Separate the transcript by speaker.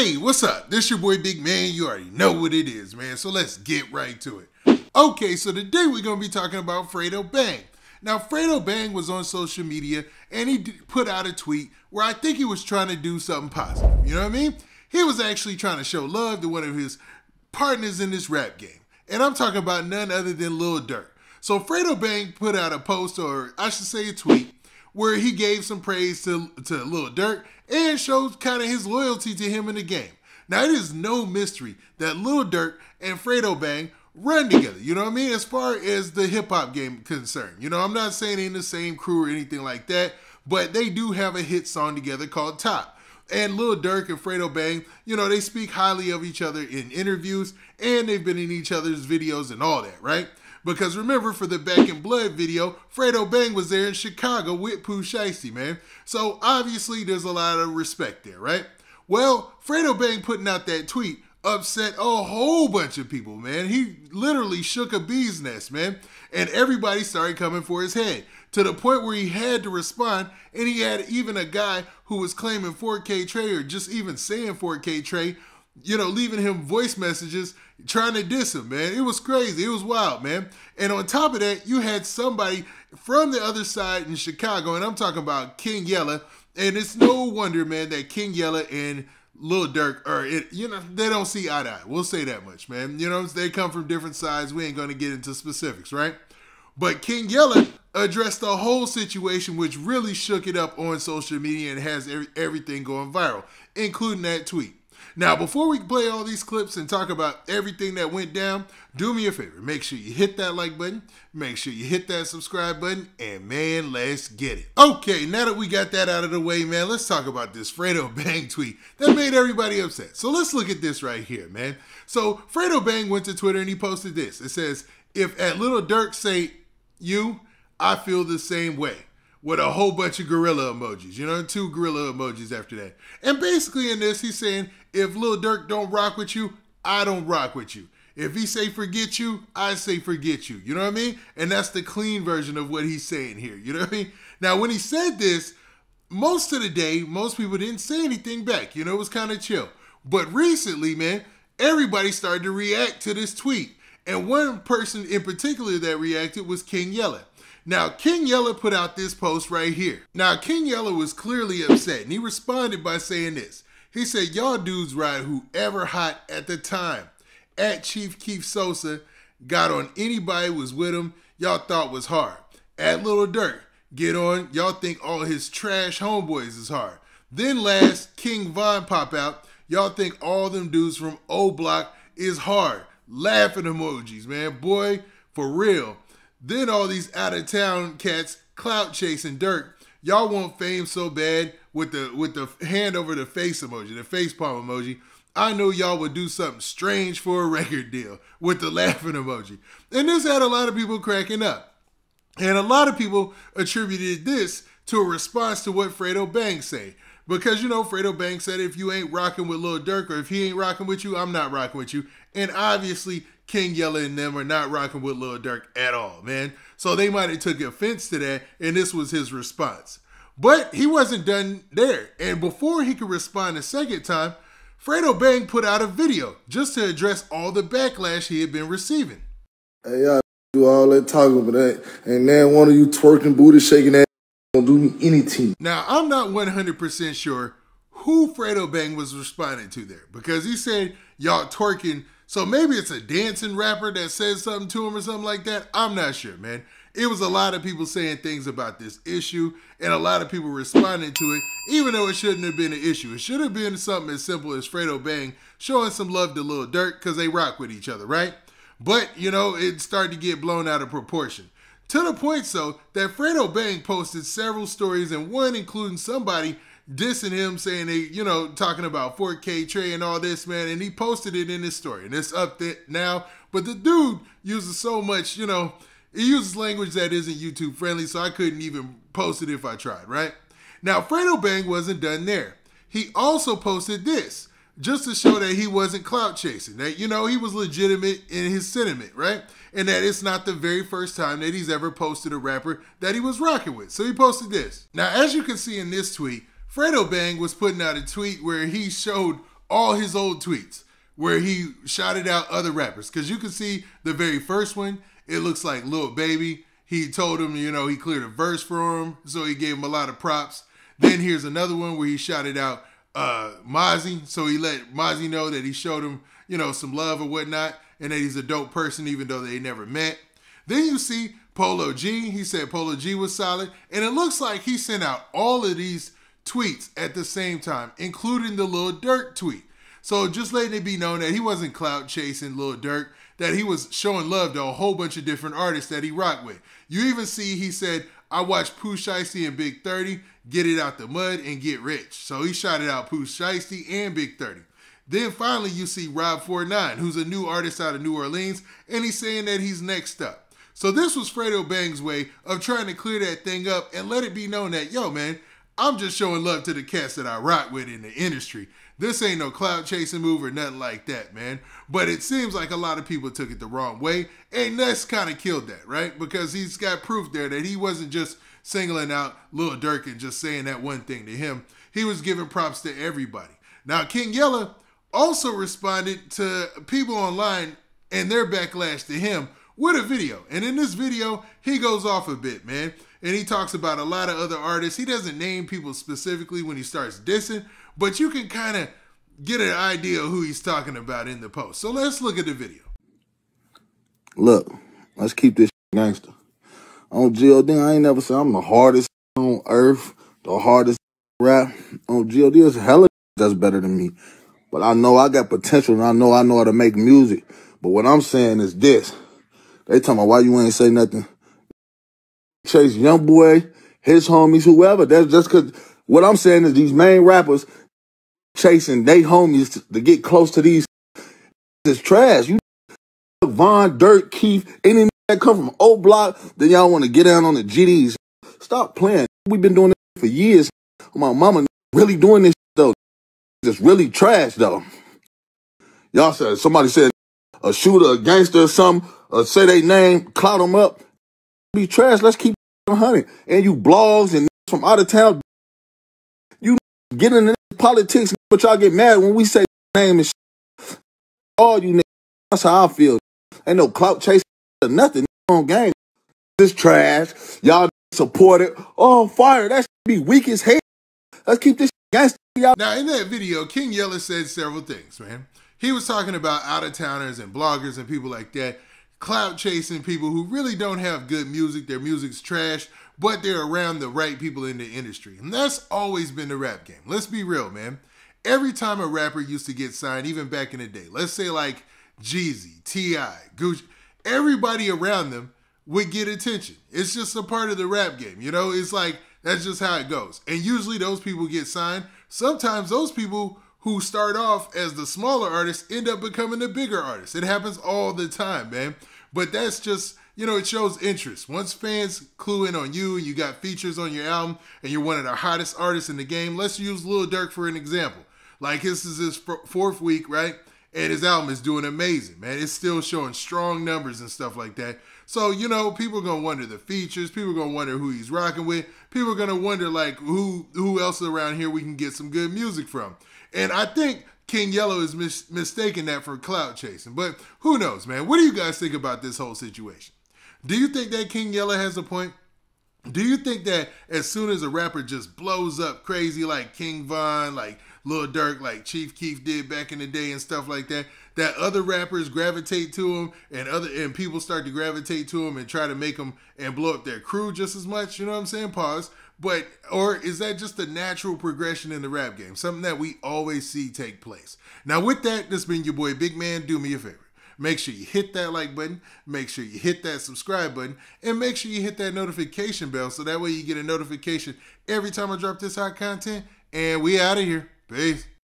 Speaker 1: Hey, what's up? This your boy Big Man. You already know what it is, man. So let's get right to it. Okay, so today we're gonna be talking about Fredo Bang. Now, Fredo Bang was on social media and he put out a tweet where I think he was trying to do something positive. You know what I mean? He was actually trying to show love to one of his partners in this rap game. And I'm talking about none other than Lil Durk. So Fredo Bang put out a post, or I should say a tweet, where he gave some praise to, to Lil Durk and showed kind of his loyalty to him in the game. Now, it is no mystery that Lil Durk and Fredo Bang run together. You know what I mean? As far as the hip hop game concerned. You know, I'm not saying in the same crew or anything like that, but they do have a hit song together called Top. And Lil Durk and Fredo Bang, you know, they speak highly of each other in interviews and they've been in each other's videos and all that, right? Because remember, for the Back in Blood video, Fredo Bang was there in Chicago with Pooh Shiesty, man. So obviously there's a lot of respect there, right? Well, Fredo Bang putting out that tweet upset a whole bunch of people, man. He literally shook a bee's nest, man. And everybody started coming for his head to the point where he had to respond. And he had even a guy who was claiming 4K Trey or just even saying 4K Trey, you know, leaving him voice messages trying to diss him, man. It was crazy. It was wild, man. And on top of that, you had somebody from the other side in Chicago, and I'm talking about King Yella. And it's no wonder, man, that King Yella and Lil Durk are it, you know, they don't see eye to eye. We'll say that much, man. You know, they come from different sides. We ain't gonna get into specifics, right? But King Yella addressed the whole situation, which really shook it up on social media and has every, everything going viral, including that tweet. Now, before we play all these clips and talk about everything that went down, do me a favor. Make sure you hit that like button, make sure you hit that subscribe button, and man, let's get it. Okay, now that we got that out of the way, man, let's talk about this Fredo Bang tweet that made everybody upset. So let's look at this right here, man. So Fredo Bang went to Twitter and he posted this. It says, if at Lil Durk say you, I feel the same way with a whole bunch of gorilla emojis. You know, two gorilla emojis after that. And basically in this, he's saying, if Lil Durk don't rock with you, I don't rock with you. If he say forget you, I say forget you. You know what I mean? And that's the clean version of what he's saying here. You know what I mean? Now, when he said this, most of the day, most people didn't say anything back. You know, it was kind of chill. But recently, man, everybody started to react to this tweet. And one person in particular that reacted was King Yella. Now, King Yella put out this post right here. Now, King Yella was clearly upset, and he responded by saying this. He said, Y'all dudes ride whoever hot at the time. At Chief Keef Sosa, got on anybody was with him, y'all thought was hard. At Lil Durk, get on, y'all think all his trash homeboys is hard. Then last, King Von pop out, y'all think all them dudes from O Block is hard. Laughing emojis, man. Boy, for real. Then all these out of town cats clout chasing Durk. Y'all want fame so bad with the with the hand over the face emoji, the face palm emoji. I know y'all would do something strange for a record deal with the laughing emoji. And this had a lot of people cracking up. And a lot of people attributed this to a response to what Fredo Bang said. Because you know, Fredo Bang said if you ain't rocking with Lil Durk or if he ain't rocking with you, I'm not rocking with you. And obviously, King Yella and them are not rocking with Lil Durk at all, man. So they might have took offense to that, and this was his response. But he wasn't done there. And before he could respond a second time, Fredo Bang put out a video just to address all the backlash he had been receiving.
Speaker 2: Hey, y'all do all that talking, but that and man, one of you twerking, booty shaking that don't do me anything.
Speaker 1: Now, I'm not 100% sure who Fredo Bang was responding to there because he said y'all twerking so maybe it's a dancing rapper that says something to him or something like that. I'm not sure, man. It was a lot of people saying things about this issue and a lot of people responding to it, even though it shouldn't have been an issue. It should have been something as simple as Fredo Bang showing some love to Lil Durk because they rock with each other, right? But, you know, it started to get blown out of proportion. To the point so that Fredo Bang posted several stories and one including somebody dissing him, saying they, you know, talking about 4K Trey and all this, man. And he posted it in his story, and it's up there now. But the dude uses so much, you know, he uses language that isn't YouTube friendly, so I couldn't even post it if I tried, right? Now, Fredo Bang wasn't done there. He also posted this just to show that he wasn't clout chasing, that, you know, he was legitimate in his sentiment, right? And that it's not the very first time that he's ever posted a rapper that he was rocking with. So he posted this. Now, as you can see in this tweet, Fredo Bang was putting out a tweet where he showed all his old tweets where he shouted out other rappers. Because you can see the very first one, it looks like Lil Baby. He told him, you know, he cleared a verse for him, so he gave him a lot of props. Then here's another one where he shouted out uh Mozzy, so he let Mozzy know that he showed him, you know, some love or whatnot, and that he's a dope person, even though they never met. Then you see Polo G. He said Polo G was solid, and it looks like he sent out all of these tweets at the same time, including the Lil Durk tweet. So just letting it be known that he wasn't clout chasing Lil Durk, that he was showing love to a whole bunch of different artists that he rocked with. You even see he said, I watched Pooh Shiesty and Big 30 get it out the mud and get rich. So he shouted out Pooh Shiesty and Big 30. Then finally you see Rob 49, who's a new artist out of New Orleans, and he's saying that he's next up. So this was Fredo Bang's way of trying to clear that thing up and let it be known that, yo, man, I'm just showing love to the cats that I rock with in the industry. This ain't no clout chasing move or nothing like that, man. But it seems like a lot of people took it the wrong way, and that's kind of killed that, right? Because he's got proof there that he wasn't just singling out Lil Durk and just saying that one thing to him. He was giving props to everybody. Now, King Yella also responded to people online and their backlash to him with a video. And in this video, he goes off a bit, man. And he talks about a lot of other artists. He doesn't name people specifically when he starts dissing, but you can kind of get an idea of who he's talking about in the post. So let's look at the video.
Speaker 2: Look, let's keep this gangster. On GOD, I ain't never said I'm the hardest on earth, the hardest rap. On GOD, there's hella that's better than me. But I know I got potential and I know I know how to make music. But what I'm saying is this. They talking about why you ain't say nothing. Chase Young Boy, his homies, whoever. That's just cause what I'm saying is these main rappers chasing they homies to, get close to these is trash. You Von, Dirt, Keith, any that come from O Block, then y'all want to get down on the GDs. Stop playing. We've been doing this for years. My mama really doing this though. It's really trash though. Y'all said somebody said a shooter, a gangster, or something, uh, or say they name, clout them up. Be trash. Let's keep hunting. And you blogs and from out of town, you get into politics, but y'all get mad when we say name and. All you niggas. That's how I feel. Ain't no clout chasing or nothing on game. This trash. Y'all support it. Oh, fire. That be weak as hell. Let's keep this gangster.
Speaker 1: Now, in that video, King Yella said several things, man. He was talking about out of towners and bloggers and people like that, clout chasing people who really don't have good music. Their music's trash, but they're around the right people in the industry. And that's always been the rap game. Let's be real, man. Every time a rapper used to get signed, even back in the day, let's say like Jeezy, T.I., Gucci, everybody around them would get attention. It's just a part of the rap game. You know, it's like that's just how it goes. And usually those people get signed. Sometimes those people who start off as the smaller artists end up becoming the bigger artists. It happens all the time, man. But that's just, you know, it shows interest. Once fans clue in on you and you got features on your album and you're one of the hottest artists in the game, let's use Lil Durk for an example. Like this is his fourth week, right? And his album is doing amazing, man. It's still showing strong numbers and stuff like that. So, you know, people are gonna wonder the features, people are gonna wonder who he's rocking with, people are gonna wonder like who who else around here we can get some good music from. And I think King Yella is mis- mistaking that for clout chasing. But who knows, man? What do you guys think about this whole situation? Do you think that King Yella has a point? Do you think that as soon as a rapper just blows up crazy like King Von, like Lil Durk, like Chief Keef did back in the day and stuff like that, that other rappers gravitate to him and other and people start to gravitate to him and try to make him and blow up their crew just as much? You know what I'm saying? Pause. But or is that just a natural progression in the rap game? Something that we always see take place. Now with that, this been your boy Big Man. Do me a favor. Make sure you hit that like button, make sure you hit that subscribe button, and make sure you hit that notification bell so that way you get a notification every time I drop this hot content. And we out of here. Peace.